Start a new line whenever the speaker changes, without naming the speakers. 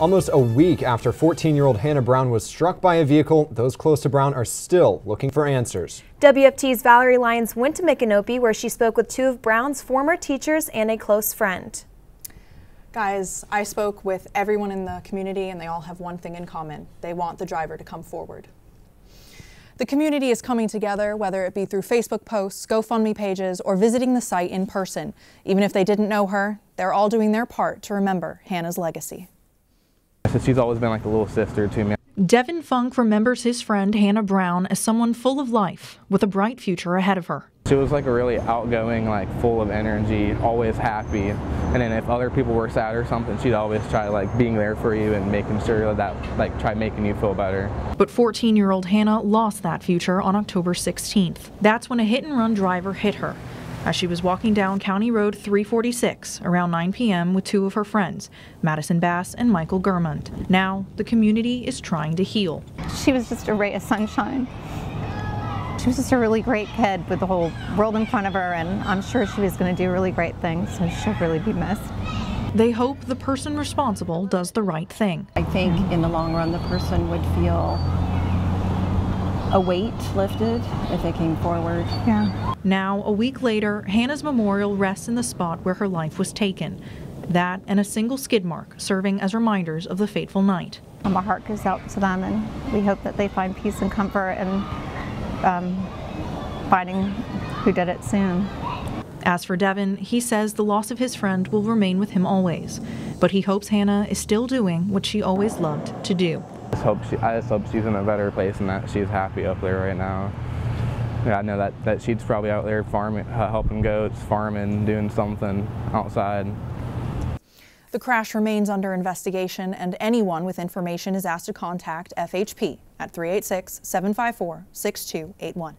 Almost a week after 14-year-old Hannah Brown was struck by a vehicle, those close to Brown are still looking for answers.
WUFT's Valerie Lyons went to Micanopy where she spoke with two of Brown's former teachers and a close friend.
Guys, I spoke with everyone in the community and they all have one thing in common. They want the driver to come forward. The community is coming together, whether it be through Facebook posts, GoFundMe pages, or visiting the site in person. Even if they didn't know her, they're all doing their part to remember Hannah's legacy.
She's always been like a little sister to me.
Devin Funk remembers his friend Hannah Brown as someone full of life, with a bright future ahead of her.
She was like a really outgoing, like full of energy, always happy. And then if other people were sad or something, she'd always try like being there for you and making sure that like try making you feel better.
But 14-year-old Hannah lost that future on October 16th. That's when a hit and run driver hit her as she was walking down County Road 346 around 9 p.m. with two of her friends, Madison Bass and Michael Gurmund. Now, the community is trying to heal.
She was just a ray of sunshine. She was just a really great kid with the whole world in front of her, and I'm sure she was going to do really great things, so she'll really be missed.
They hope the person responsible does the right thing.
I think in the long run, the person would feel a weight lifted if they came forward.
Yeah.
Now, a week later, Hannah's memorial rests in the spot where her life was taken. That and a single skid mark serving as reminders of the fateful night.
My heart goes out to them, and we hope that they find peace and comfort and um, finding who did it soon.
As for Devin, he says the loss of his friend will remain with him always, but he hopes Hannah is still doing what she always loved to do.
I just hope, she, I just hope she's in a better place and that she's happy up there right now. Yeah, I know that, that she's probably out there farming, uh, helping goats, farming, doing something outside.
The crash remains under investigation and anyone with information is asked to contact FHP at 386 754 6281.